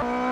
you